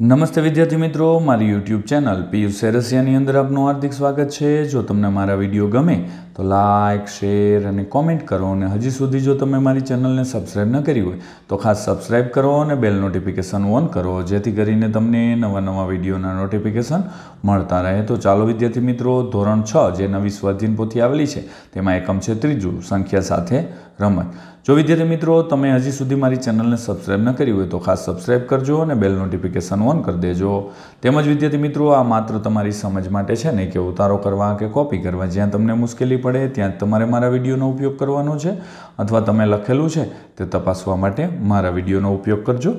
નમસ્તે વિદ્યાર્થી મિત્રો, મારી યુટ્યુબ ચેનલ પિયુષ સેરસિયાની અંદર આપનું હાર્દિક સ્વાગત છે. જો તમને મારા વીડિયો ગમે તો લાઇક શેર અને કોમેન્ટ કરો અને હજી સુધી જો તમે મારી ચેનલને સબસ્ક્રાઈબ ન કરી હોય, તો ખાસ સબસ્ક્રાઈબ કરો અને બેલ નોટિફિકેશન ઓન કરો, જેથી કરીને તમને નવા નવા વિડીયોના નોટિફિકેશન મળતા રહે. તો ચાલો વિદ્યાર્થી મિત્રો, ધોરણ છ જે નવી સ્વાધીન પોથી આવેલી છે, તેમાં એકમ છે ત્રીજું, સંખ્યા સાથે રમત. જો વિદ્યાર્થી મિત્રો, તમે હજી સુધી મારી ચેનલને સબસ્ક્રાઈબ ન કરી હોય, તો ખાસ સબસ્ક્રાઈબ કરજો અને બેલ નોટિફિકેશન ઓન કરી દેજો. તેમજ વિદ્યાર્થી મિત્રો, આ માત્ર તમારી સમજ માટે છે ને, કે ઉતારો કરવા કે કોપી કરવા, જ્યાં તમને મુશ્કેલી પડે, ત્યાં તમારે મારા વિડીયોનો ઉપયોગ કરવાનો છે અથવા તમે લખેલું છે, તે તપાસવા માટે મારા વિડીયોનો ઉપયોગ કરજો.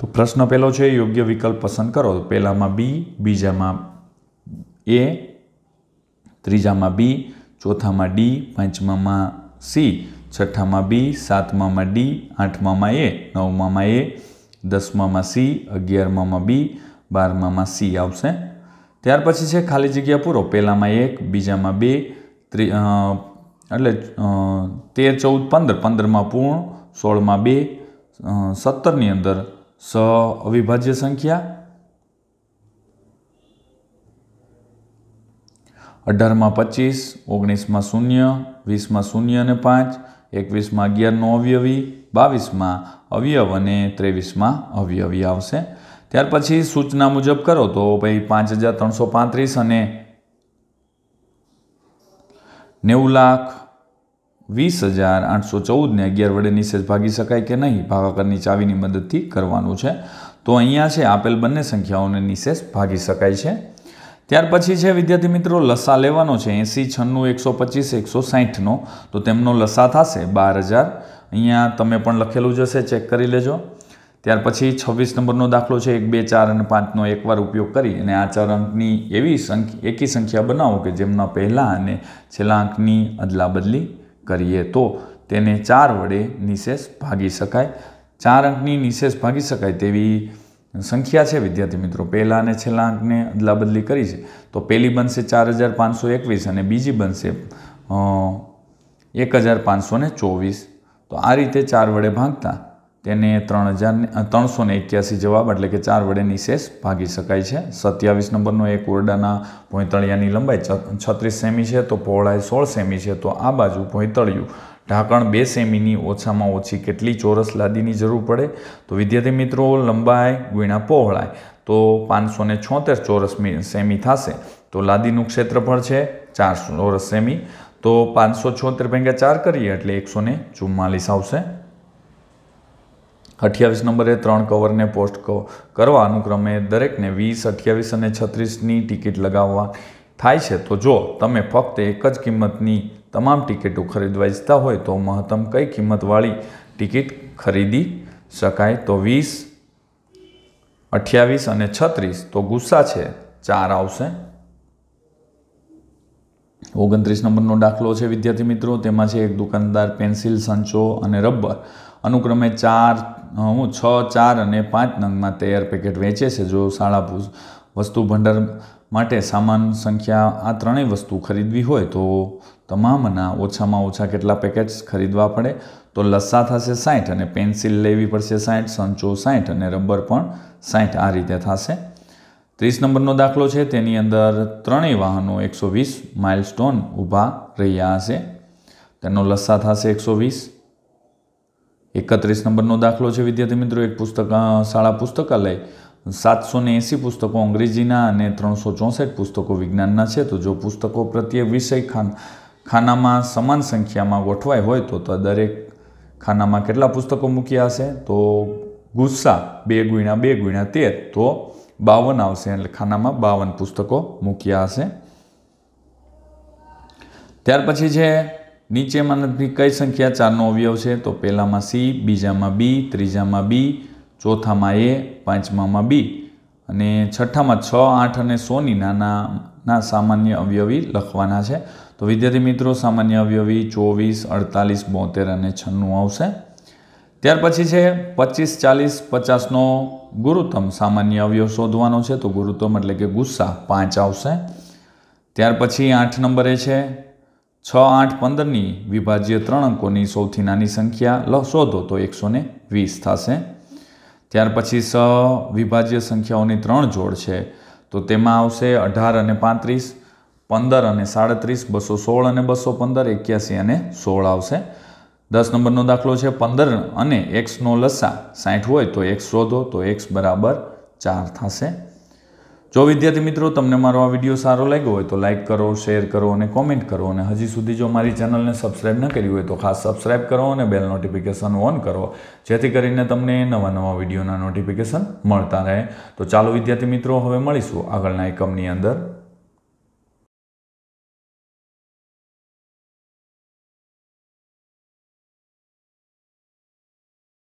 તો પ્રશ્ન પહેલો છે, યોગ્ય વિકલ્પ પસંદ કરો. પહેલામાં બી, બીજામાં એ, ત્રીજામાં બી, ચોથામાં ડી, પાંચમામાં સી, છઠ્ઠામાં બી, સાતમામાં ડી, આઠમામાં એ, નવમામાં એ, દસમામાં સી, અગિયારમામાં બી, બારમામાં સી આવશે. ત્યાર પછી છે ખાલી જગ્યા પૂરો. પહેલામાં એક, બીજામાં બે, ત્રી એટલે તેર, ચૌદ, પંદર. પંદરમાં પૂર્ણ, સોળમાં બે સત્તરની અંદર સ અવિભાજ્ય સંખ્યા. અઢારમાં પચીસ, ઓગણીસમાં શૂન્ય, વીસમાં શૂન્ય અને પાંચ, એકવીસમાં અગિયારનો અવયવી, બાવીસમાં અવયવ અને ત્રેવીસમાં અવયવી આવશે. ત્યાર પછી સૂચના મુજબ કરો તો ભાઈ પાંચ હજાર ત્રણસો પાંત્રીસ અને નેવું લાખ વીસ હજાર આઠસો ચૌદને અગિયાર વડે નિશેષ ભાગી શકાય કે નહીં? ભાગાકારની ચાવીની મદદથી કરવાનું છે. તો અહીંયા છે, આપેલ બંને સંખ્યાઓને નિશેષ ભાગી શકાય છે. ત્યાર પછી છે, વિદ્યાર્થી મિત્રો, લસા લેવાનો છે. એંસી, છન્નું, એકસો પચીસ, એકસો સાહીઠનો તો તેમનો લસા થશે બાર હજાર. અહીંયા તમે પણ લખેલું જ હશે, ચેક કરી લેજો. ત્યાર પછી છવ્વીસ નંબરનો દાખલો છે, એક, બે, ચાર અને પાંચનો એકવાર ઉપયોગ કરી અને આ ચાર અંકની એવી સંખ્યા, એકી સંખ્યા બનાવો કે જેમના પહેલાં અને છેલ્લા અંકની અદલા બદલી કરીએ તો તેને ચાર વડે નિશેષ ભાગી શકાય. ચાર અંકની નિશેષ ભાગી શકાય તેવી સંખ્યા છે, વિદ્યાર્થી મિત્રો. પહેલા અને છેલ્લા અંકને અદલાબદલી કરી છે. તો પહેલી બનશે ચાર હજાર પાંચસો એકવીસ અને બીજી બનશે એક હજાર પાંચસો ચોવીસ. તો આ રીતે ચાર વડે ભાગતા તેને ત્રણ હજાર ત્રણસો ને એક્યાસી જવાબ, એટલે કે ચાર વડે નિશેષ ભાગી શકાય છે. સત્યાવીસ નંબરનો એક ઓરડાના ભોંયતળિયાની લંબાઈ છત્રીસ સેમી છે, તો પહોળાઈ સોળ સેમી છે, તો આ બાજુ ભોંયતળિયું. ઢાંકણ બે સેમીની ઓછામાં ઓછી કેટલી ચોરસ લાદીની જરૂર પડે? તો વિદ્યાર્થી મિત્રો, લંબાઈ ગુણ્યા પહોળાઈ, તો પાંચસો ને છોતેર ચોરસ સેમી થશે. તો લાદીનું ક્ષેત્રફળ છે ચાર ચોરસ સેમી. તો પાંચસો છોતેર ભેગા ચાર કરીએ, એટલે એકસો ને ચુમ્માલીસ આવશે. અઠ્યાવીસ નંબરે ત્રણ કવરને પોસ્ટ કરવા અનુક્રમે દરેકને વીસ, અઠ્યાવીસ અને છત્રીસની ટિકિટ લગાવવા થાય છે. તો જો તમે ફક્ત એક જ કિંમતની તમામ ટિકિટો ખરીદવા ઈચ્છતા હોય તો મહત્તમ કઈ કિંમતવાળી ટિકિટ ખરીદી શકાય? તો વીસ, અઠ્યાવીસ અને છત્રીસ તો ગુસ્સા છે. ચાર આવશે. ઓગણત્રીસ નંબરનો દાખલો છે વિદ્યાર્થી મિત્રો. તેમાં છે એક દુકાનદાર, પેન્સિલ, સંચો અને રબર. અનુક્રમે ચાર હું છ, ચાર અને પાંચ નંગમાં તૈયાર પેકેટ વેચે છે. જો શાળા વસ્તુ ભંડાર માટે સામાન સંખ્યા આ ત્રણેય વસ્તુ ખરીદવી હોય તો તમામના ઓછામાં ઓછા કેટલા પેકેટ્સ ખરીદવા પડે? તો લસ્સા થશે સાઠ અને પેન્સિલ લેવી પડશે સાઠ, સંચો સાઠ અને રબર પણ સાઠ આ રીતે થશે. ત્રીસ નંબરનો દાખલો છે. તેની અંદર ત્રણેય વાહનો એકસો વીસ માઇલસ્ટોન ઊભા રહ્યા હશે. તેનો લસ્સા થશે એકસો વીસ. એકત્રીસ નંબરનો દાખલો છે, વિદ્યાર્થી મિત્રો. એક પુસ્તક શાળા પુસ્તકાલય. સાતસો ને એંસી પુસ્તકો અંગ્રેજીના અને ત્રણસો ચોસઠ પુસ્તકો વિજ્ઞાનના છે. તો જો પુસ્તકો પ્રત્યે વિષય ખાન, ખાનામાં સમાન સંખ્યામાં ગોઠવાય હોય તો દરેક ખાનામાં કેટલા પુસ્તકો મૂક્યા હશે? તો ગુસ્સા બે ગુણ્યા બે ગુણ્યા તેર. તો બાવન આવશે, એટલે ખાનામાં બાવન પુસ્તકો મૂક્યા હશે. ત્યાર પછી છે નીચેમાંની કઈ સંખ્યા? ચારનો અવયવ છે, તો પહેલામાં સી, બીજામાં બી, ત્રીજામાં બી, ચોથામાં એ, પાંચમામાં બી. અને છઠ્ઠામાં છ, આઠ અને સોની નાના સામાન્ય અવયવી લખવાના છે. તો વિદ્યાર્થી મિત્રો, સામાન્ય અવયવી ચોવીસ, અડતાલીસ, બોતેર અને છન્નું આવશે. ત્યાર પછી છે પચીસ, ચાલીસ, પચાસનો ગુરુત્તમ સામાન્ય અવયવ શોધવાનો છે, તો ગુરુત્તમ એટલે કે ગુસ્સા પાંચ આવશે. ત્યાર પછી આઠ નંબરે છે છ આઠ પંદરની વિભાજ્ય ત્રણ અંકોની સૌથી નાની સંખ્યા શોધો તો એકસો વીસ થશે. ત્યાર પછી સ વિભાજ્ય સંખ્યાઓની ત્રણ જોડ છે, તો તેમાં આવશે અઢાર અને પાંત્રીસ, પંદર અને સાડત્રીસ, બસો સોળ અને બસો પંદર, એક્યાસી અને સોળ આવશે. દસ નંબરનો દાખલો છે, પંદર અને એક્સનો લસા સાઠ હોય તો એક્સ શોધો તો એક્સ બરાબર ચાર થશે. જો વિદ્યાર્થી મિત્રો તમને મારો આ વીડિયો સારો લાગ્યો હોય તો લાઇક કરો, શેર કરો અને કોમેન્ટ કરો અને હજી સુધી જો મારી ચેનલને સબસ્ક્રાઇબ ન કરી હોય તો ખાસ સબસ્ક્રાઇબ કરો અને બેલ નોટિફિકેશન ઓન કરો, જેથી કરીને તમને નવા નવા વિડીયોના નોટિફિકેશન મળતા રહે. તો ચાલો વિદ્યાર્થી મિત્રો, હવે મળીશું આગળના એકમની અંદર.